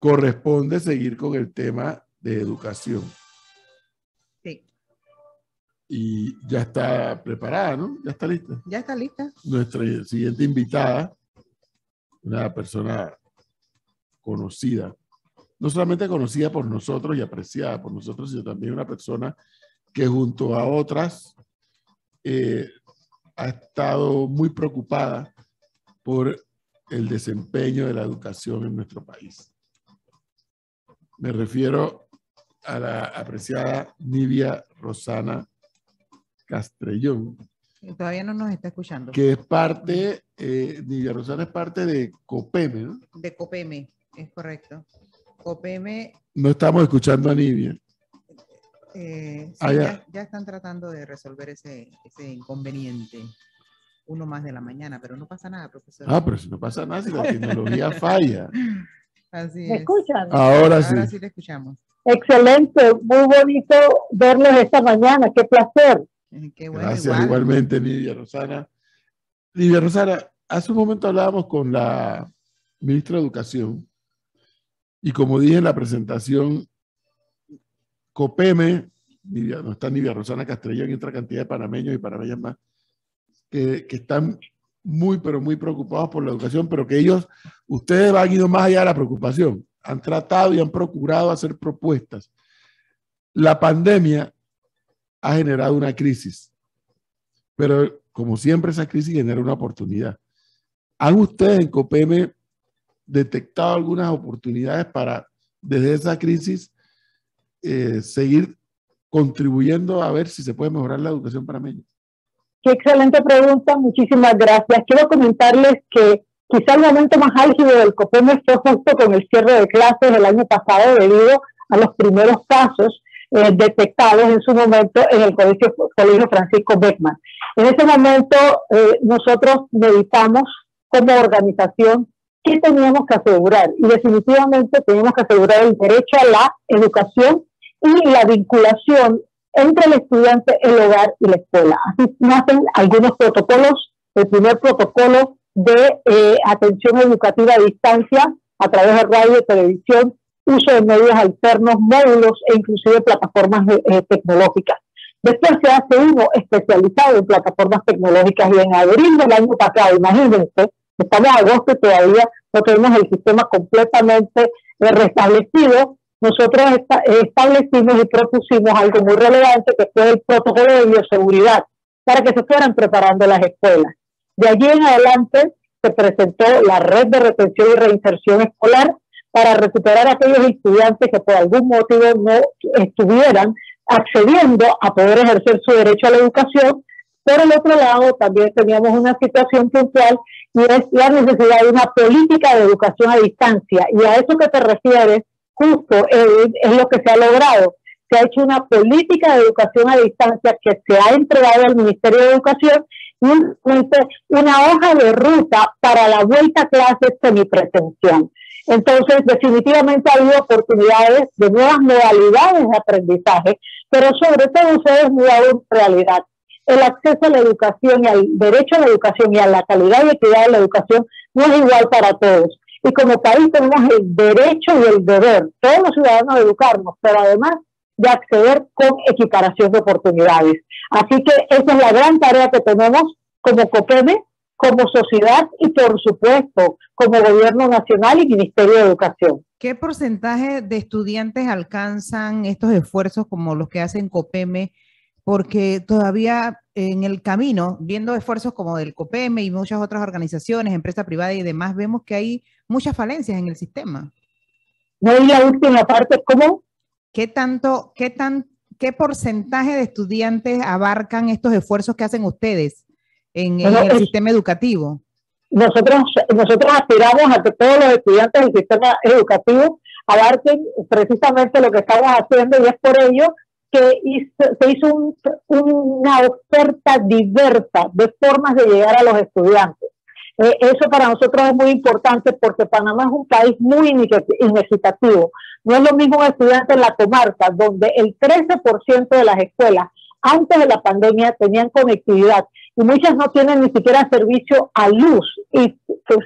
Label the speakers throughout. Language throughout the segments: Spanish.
Speaker 1: corresponde seguir con el tema de educación.
Speaker 2: Sí.
Speaker 1: Y ya está preparada, ¿no? Ya está lista.
Speaker 2: Ya está lista.
Speaker 1: Nuestra siguiente invitada, una persona conocida, no solamente conocida por nosotros y apreciada por nosotros, sino también una persona que junto a otras eh, ha estado muy preocupada por el desempeño de la educación en nuestro país. Me refiero a la apreciada Nivia Rosana Castrellón.
Speaker 2: Todavía no nos está escuchando.
Speaker 1: Que es parte, eh, Nivia Rosana es parte de COPEME, ¿no?
Speaker 2: De COPEME, es correcto. COPEME.
Speaker 1: No estamos escuchando a Nivia.
Speaker 2: Eh, ah, ya. Ya, están tratando de resolver ese, ese inconveniente. Uno más de la mañana, pero no pasa nada, profesor.
Speaker 1: Ah, pero si no pasa nada, si la tecnología falla.
Speaker 2: Así
Speaker 3: ¿Me escuchan?
Speaker 1: Ahora, sí.
Speaker 2: Ahora sí te escuchamos.
Speaker 3: Excelente, muy bonito verlos esta mañana, qué placer.
Speaker 2: Eh, qué bueno,
Speaker 1: Gracias, igualmente, Lidia Rosana. Lidia Rosana, hace un momento hablábamos con la ministra de Educación y como dije en la presentación, COPEME, no está Nivia Rosana Castrellón y otra cantidad de panameños y panameñas más, que, que están muy, pero muy preocupados por la educación, pero que ellos, ustedes van ido más allá de la preocupación, han tratado y han procurado hacer propuestas. La pandemia ha generado una crisis, pero como siempre esa crisis genera una oportunidad. ¿Han ustedes en COPEME detectado algunas oportunidades para, desde esa crisis, eh, seguir contribuyendo a ver si se puede mejorar la educación para panameña?
Speaker 3: Qué excelente pregunta, muchísimas gracias. Quiero comentarles que quizá el momento más álgido del COPEME fue justo con el cierre de clases el año pasado debido a los primeros casos eh, detectados en su momento en el Colegio, Colegio Francisco Beckman. En ese momento eh, nosotros meditamos como organización qué teníamos que asegurar y definitivamente teníamos que asegurar el derecho a la educación y la vinculación entre el estudiante, el hogar y la escuela. Así nacen algunos protocolos. El primer protocolo de eh, atención educativa a distancia a través de radio y televisión, uso de medios alternos, módulos e inclusive plataformas eh, tecnológicas. Después se hace uno especializado en plataformas tecnológicas y en abril del año pasado, imagínense, estamos en agosto y todavía no tenemos el sistema completamente eh, restablecido, nosotros establecimos y propusimos algo muy relevante que fue el protocolo de bioseguridad para que se fueran preparando las escuelas. De allí en adelante se presentó la red de retención y reinserción escolar para recuperar a aquellos estudiantes que por algún motivo no estuvieran accediendo a poder ejercer su derecho a la educación. Por el otro lado, también teníamos una situación puntual y es la necesidad de una política de educación a distancia. Y a eso que te refieres, justo es lo que se ha logrado. Se ha hecho una política de educación a distancia que se ha entregado al Ministerio de Educación y una hoja de ruta para la vuelta a clases semipresencial. Entonces, definitivamente ha habido oportunidades de nuevas modalidades de aprendizaje, pero sobre todo se ha desnudado realidad. El acceso a la educación y al derecho a la educación y a la calidad y equidad de la educación no es igual para todos. Y como país tenemos el derecho y el deber, todos los ciudadanos, de educarnos, pero además de acceder con equiparación de oportunidades. Así que esa es la gran tarea que tenemos como COPEME, como sociedad y por supuesto como gobierno nacional y Ministerio de Educación.
Speaker 2: ¿Qué porcentaje de estudiantes alcanzan estos esfuerzos como los que hacen COPEME? Porque todavía en el camino, viendo esfuerzos como del COPEME y muchas otras organizaciones, empresa privada y demás, vemos que hay muchas falencias en el sistema.
Speaker 3: No y la última parte, ¿cómo?
Speaker 2: ¿Qué tanto, qué tan, qué porcentaje de estudiantes abarcan estos esfuerzos que hacen ustedes en, el sistema educativo?
Speaker 3: Nosotros, nosotros aspiramos a que todos los estudiantes del sistema educativo abarquen precisamente lo que estamos haciendo y es por ello que se hizo una oferta diversa de formas de llegar a los estudiantes. Eh, eso para nosotros es muy importante porque Panamá es un país muy inequitativo. No es lo mismo un estudiante en la comarca, donde el 13% de las escuelas antes de la pandemia tenían conectividad y muchas no tienen ni siquiera servicio a luz y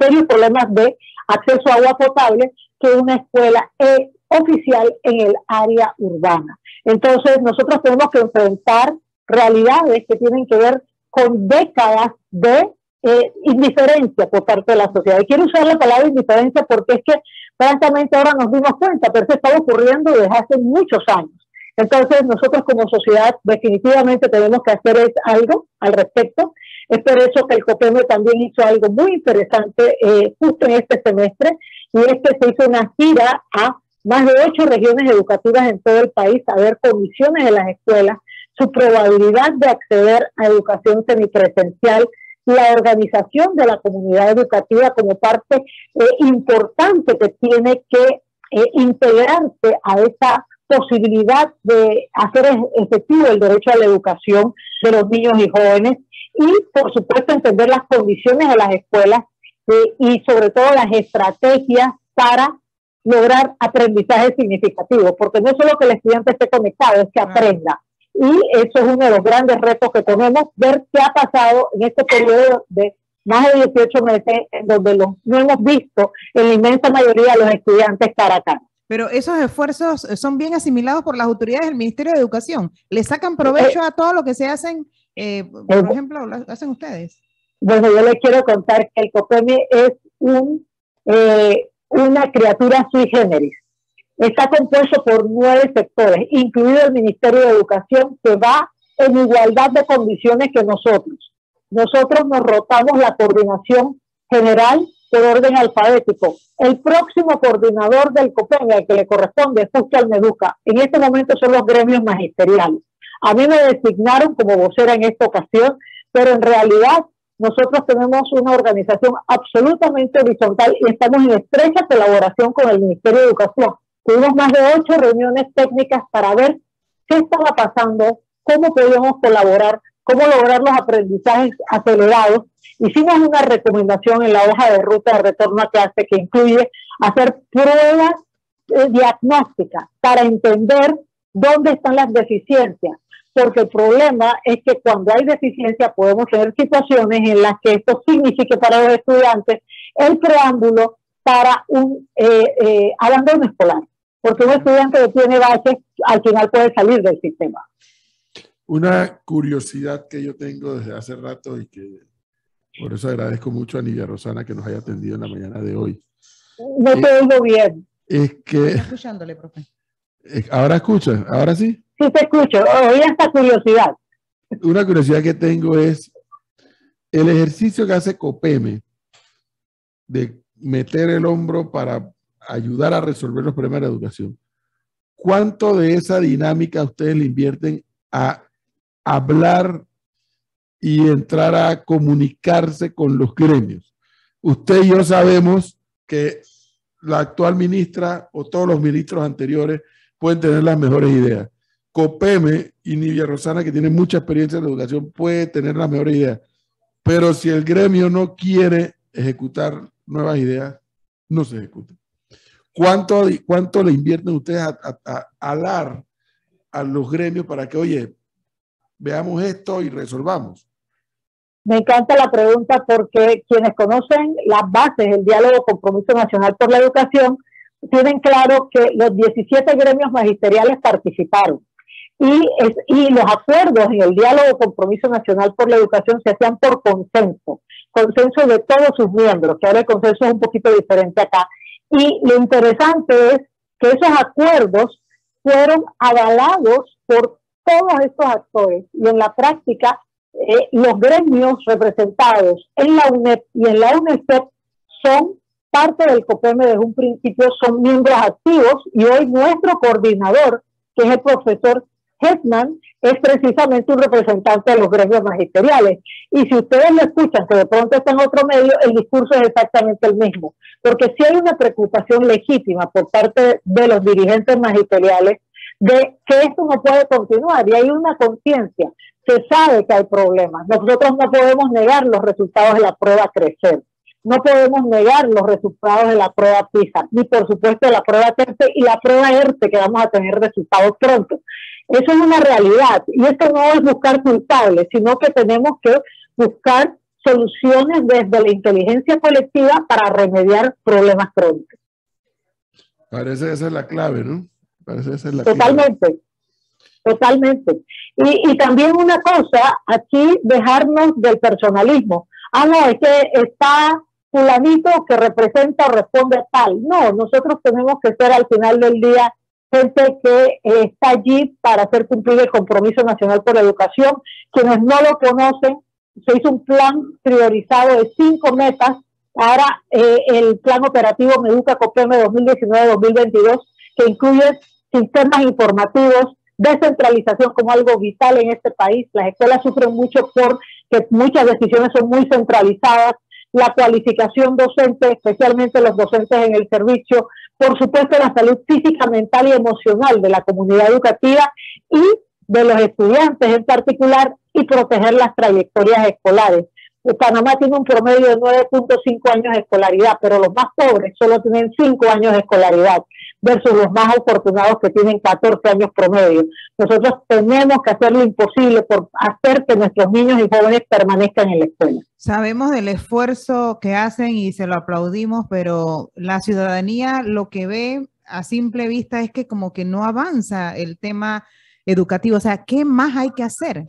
Speaker 3: serios problemas de acceso a agua potable que una escuela eh, oficial en el área urbana. Entonces, nosotros tenemos que enfrentar realidades que tienen que ver con décadas de eh, indiferencia por parte de la sociedad. Y quiero usar la palabra indiferencia porque es que francamente ahora nos dimos cuenta, pero eso está ocurriendo desde hace muchos años. Entonces, nosotros como sociedad definitivamente tenemos que hacer algo al respecto. Es por eso que el COPEME también hizo algo muy interesante eh, justo en este semestre, y es que se hizo una gira a más de ocho regiones educativas en todo el país a ver condiciones de las escuelas, su probabilidad de acceder a educación semipresencial, la organización de la comunidad educativa como parte eh, importante que tiene que eh, integrarse a esa posibilidad de hacer efectivo el derecho a la educación de los niños y jóvenes y, por supuesto, entender las condiciones de las escuelas eh, y, sobre todo, las estrategias para lograr aprendizaje significativo, porque no solo que el estudiante esté conectado, es que aprenda. Y eso es uno de los grandes retos que tenemos, ver qué ha pasado en este periodo de más de 18 meses, en donde no hemos visto en la inmensa mayoría de los estudiantes cara a cara.
Speaker 2: Pero esos esfuerzos son bien asimilados por las autoridades del Ministerio de Educación. ¿Le sacan provecho a todo lo que se hacen, eh, por eh, ejemplo, lo hacen ustedes?
Speaker 3: Bueno, yo les quiero contar que el COPEME es un, eh, una criatura sui generis. Está compuesto por nueve sectores, incluido el Ministerio de Educación, que va en igualdad de condiciones que nosotros. Nosotros nos rotamos la coordinación general por orden alfabético. El próximo coordinador del COPEN, que le corresponde, es justo al Meduca. En este momento son los gremios magisteriales. A mí me designaron como vocera en esta ocasión, pero en realidad nosotros tenemos una organización absolutamente horizontal y estamos en estrecha colaboración con el Ministerio de Educación. Tuvimos más de ocho reuniones técnicas para ver qué estaba pasando, cómo podíamos colaborar, cómo lograr los aprendizajes acelerados Hicimos una recomendación en la hoja de ruta de retorno a clase que incluye hacer pruebas eh, diagnósticas para entender dónde están las deficiencias, porque el problema es que cuando hay deficiencia podemos tener situaciones en las que esto signifique para los estudiantes el preámbulo para un eh, eh, abandono escolar, porque un estudiante que tiene baches al final puede salir del sistema.
Speaker 1: Una curiosidad que yo tengo desde hace rato y que por eso agradezco mucho a Nidia Rosana que nos haya atendido en la mañana de hoy.
Speaker 3: No te oigo bien.
Speaker 1: Es que...
Speaker 2: escuchándole, profe.
Speaker 1: Ahora escucha, ahora sí.
Speaker 3: Sí, te escucho. Oye, esta curiosidad.
Speaker 1: Una curiosidad que tengo es el ejercicio que hace COPEME de meter el hombro para ayudar a resolver los problemas de educación. ¿Cuánto de esa dinámica ustedes le invierten a hablar y entrar a comunicarse con los gremios. Usted y yo sabemos que la actual ministra o todos los ministros anteriores pueden tener las mejores ideas. Copeme y Nivia Rosana, que tienen mucha experiencia en la educación, puede tener las mejores ideas. Pero si el gremio no quiere ejecutar nuevas ideas, no se ejecuta. ¿Cuánto, cuánto le invierten ustedes a, a, a a los gremios para que, oye, veamos esto y resolvamos?
Speaker 3: Me encanta la pregunta porque quienes conocen las bases del diálogo Compromiso Nacional por la Educación tienen claro que los 17 gremios magisteriales participaron y, y los acuerdos en el diálogo Compromiso Nacional por la Educación se hacían por consenso, consenso de todos sus miembros, que ahora el consenso es un poquito diferente acá. Y lo interesante es que esos acuerdos fueron avalados por todos estos actores y en la práctica eh, los gremios representados en la UNED y en la UNESEP son parte del COPEME desde un principio, son miembros activos y hoy nuestro coordinador, que es el profesor Hetman, es precisamente un representante de los gremios magisteriales. Y si ustedes lo escuchan, que de pronto está en otro medio, el discurso es exactamente el mismo. Porque si hay una preocupación legítima por parte de los dirigentes magisteriales de que esto no puede continuar y hay una conciencia se sabe que hay problemas. Nosotros no podemos negar los resultados de la prueba Crecer. No podemos negar los resultados de la prueba PISA, ni por supuesto la prueba TERTE y la prueba ERTE, que vamos a tener resultados pronto. Eso es una realidad. Y esto no es buscar culpables, sino que tenemos que buscar soluciones desde la inteligencia colectiva para remediar problemas crónicos.
Speaker 1: Parece que esa es la clave, ¿no? Parece esa es la
Speaker 3: Totalmente. Totalmente. Y, y también una cosa, aquí dejarnos del personalismo. Ah, no, es que está fulanito que representa o responde tal. No, nosotros tenemos que ser al final del día gente que eh, está allí para hacer cumplir el compromiso nacional por la educación. Quienes no lo conocen, se hizo un plan priorizado de cinco metas. Ahora eh, el plan operativo Meduca COPEME 2019-2022, que incluye sistemas informativos, descentralización como algo vital en este país. Las escuelas sufren mucho porque muchas decisiones son muy centralizadas, la cualificación docente, especialmente los docentes en el servicio, por supuesto la salud física, mental y emocional de la comunidad educativa y de los estudiantes en particular y proteger las trayectorias escolares. Panamá tiene un promedio de 9.5 años de escolaridad, pero los más pobres solo tienen 5 años de escolaridad versus los más afortunados que tienen 14 años promedio. Nosotros tenemos que hacer lo imposible por hacer que nuestros niños y jóvenes permanezcan en la escuela.
Speaker 2: Sabemos del esfuerzo que hacen y se lo aplaudimos, pero la ciudadanía lo que ve a simple vista es que como que no avanza el tema educativo. O sea, ¿qué más hay que hacer?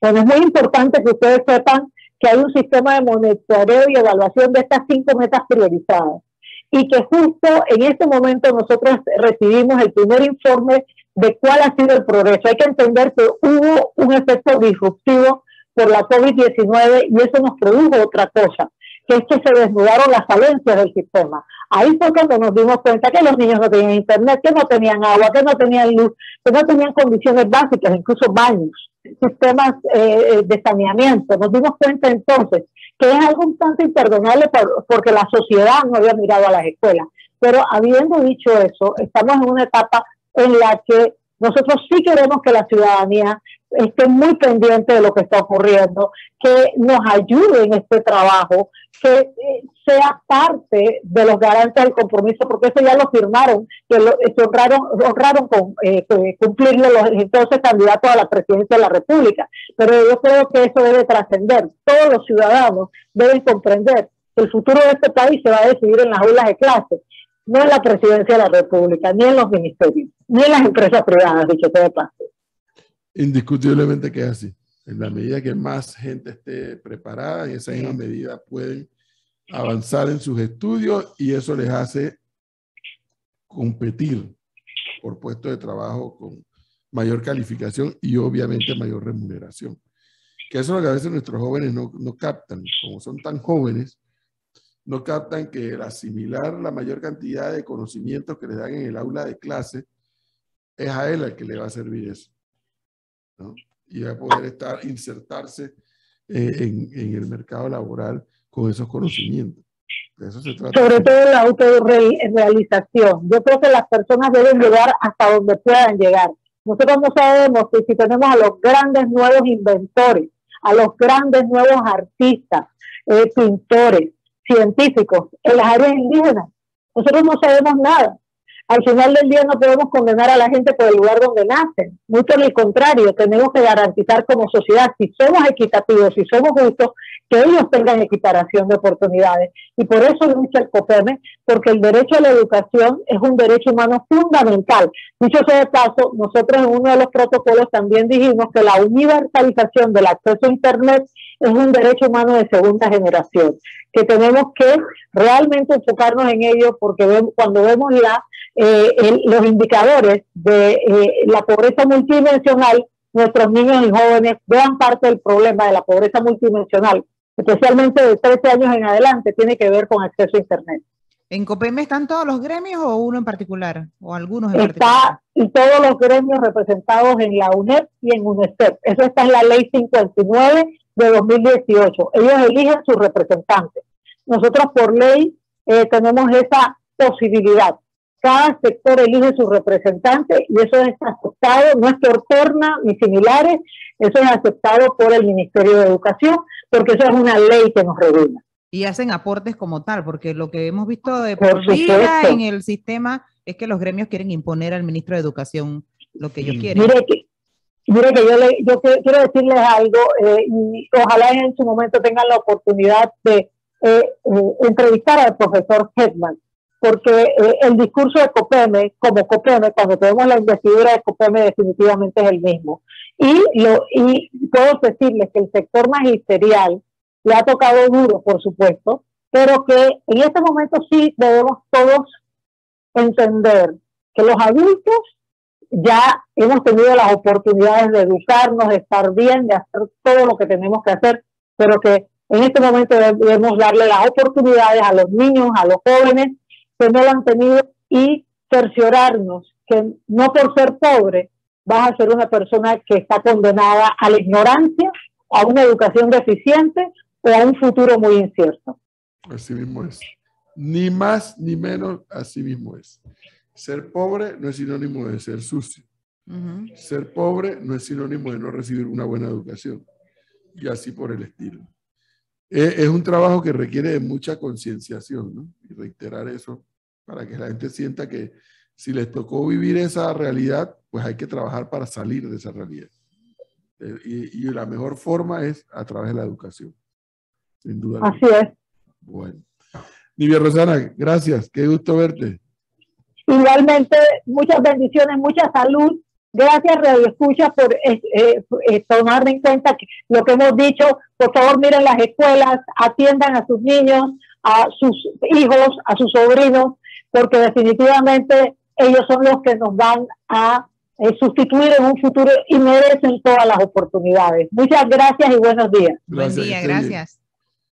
Speaker 3: Bueno, es muy importante que ustedes sepan que hay un sistema de monitoreo y evaluación de estas cinco metas priorizadas y que justo en este momento nosotros recibimos el primer informe de cuál ha sido el progreso. Hay que entender que hubo un efecto disruptivo por la COVID-19 y eso nos produjo otra cosa, que es que se desnudaron las falencias del sistema. Ahí fue cuando nos dimos cuenta que los niños no tenían internet, que no tenían agua, que no tenían luz, que no tenían condiciones básicas, incluso baños, sistemas eh, de saneamiento. Nos dimos cuenta entonces que es algo un tanto imperdonable porque la sociedad no había mirado a las escuelas. Pero habiendo dicho eso, estamos en una etapa en la que nosotros sí queremos que la ciudadanía esté muy pendiente de lo que está ocurriendo, que nos ayude en este trabajo, que eh, sea parte de los garantes del compromiso, porque eso ya lo firmaron, que lo, se honraron, honraron con eh, cumplirlo los entonces candidatos a la presidencia de la República. Pero yo creo que eso debe trascender. Todos los ciudadanos deben comprender que el futuro de este país se va a decidir en las aulas de clase, no en la presidencia de la República, ni en los ministerios, ni en las empresas privadas, dicho sea de paso.
Speaker 1: Indiscutiblemente que es así. En la medida que más gente esté preparada, en esa misma medida pueden avanzar en sus estudios y eso les hace competir por puestos de trabajo con mayor calificación y obviamente mayor remuneración. Que eso es lo que a veces nuestros jóvenes no, no captan, como son tan jóvenes, no captan que el asimilar la mayor cantidad de conocimientos que les dan en el aula de clase es a él al que le va a servir eso. Y va a poder estar, insertarse eh, en, el mercado laboral con esos conocimientos.
Speaker 3: Sobre todo la autorrealización. Yo creo que las personas deben llegar hasta donde puedan llegar. Nosotros no sabemos que si tenemos a los grandes nuevos inventores, a los grandes nuevos artistas, eh, pintores, científicos en las áreas indígenas, nosotros no sabemos nada al final del día no podemos condenar a la gente por el lugar donde nacen. Mucho al contrario, tenemos que garantizar como sociedad, si somos equitativos, si somos justos, que ellos tengan equiparación de oportunidades. Y por eso lucha el COPEME, porque el derecho a la educación es un derecho humano fundamental. Dicho sea de paso, nosotros en uno de los protocolos también dijimos que la universalización del acceso a Internet es un derecho humano de segunda generación, que tenemos que realmente enfocarnos en ello porque cuando vemos la eh, los indicadores de eh, la pobreza multidimensional, nuestros niños y jóvenes vean parte del problema de la pobreza multidimensional, especialmente de 13 años en adelante, tiene que ver con acceso a Internet.
Speaker 2: ¿En COPEME están todos los gremios o uno en particular? ¿O algunos
Speaker 3: en está, Y todos los gremios representados en la UNED y en UNESTEP. Eso está en la ley 59 de 2018. Ellos eligen sus representantes. Nosotros por ley eh, tenemos esa posibilidad cada sector elige su representante y eso es aceptado, no es por torna ni similares, eso es aceptado por el Ministerio de Educación, porque eso es una ley que nos regula.
Speaker 2: Y hacen aportes como tal, porque lo que hemos visto de por, vida en el sistema es que los gremios quieren imponer al ministro de Educación lo que ellos quieren.
Speaker 3: Mire que, mire que yo, le, yo quiero decirles algo eh, y ojalá en su momento tengan la oportunidad de eh, entrevistar al profesor Hetman, porque el discurso de COPEME, como COPEME, cuando tenemos la investidura de COPEME definitivamente es el mismo. Y, lo, y puedo decirles que el sector magisterial le ha tocado duro, por supuesto, pero que en este momento sí debemos todos entender que los adultos ya hemos tenido las oportunidades de educarnos, de estar bien, de hacer todo lo que tenemos que hacer, pero que en este momento debemos darle las oportunidades a los niños, a los jóvenes que no lo han tenido y cerciorarnos que no por ser pobre vas a ser una persona que está condenada a la ignorancia, a una educación deficiente o a un futuro muy incierto.
Speaker 1: Así mismo es. Ni más ni menos, así mismo es. Ser pobre no es sinónimo de ser sucio. Ser pobre no es sinónimo de no recibir una buena educación. Y así por el estilo. Es, es un trabajo que requiere de mucha concienciación, ¿no? Y reiterar eso para que la gente sienta que si les tocó vivir esa realidad, pues hay que trabajar para salir de esa realidad. Eh, y, y la mejor forma es a través de la educación. Sin duda.
Speaker 3: Así es.
Speaker 1: Bueno. Nivia Rosana, gracias. Qué gusto verte.
Speaker 3: Igualmente, muchas bendiciones, mucha salud. Gracias, Radio Escucha, por eh, eh, tomar en cuenta lo que hemos dicho. Por favor, miren las escuelas, atiendan a sus niños, a sus hijos, a sus sobrinos, porque definitivamente ellos son los que nos van a eh, sustituir en un futuro y merecen todas las oportunidades. Muchas gracias y buenos días.
Speaker 2: Buen día, gracias.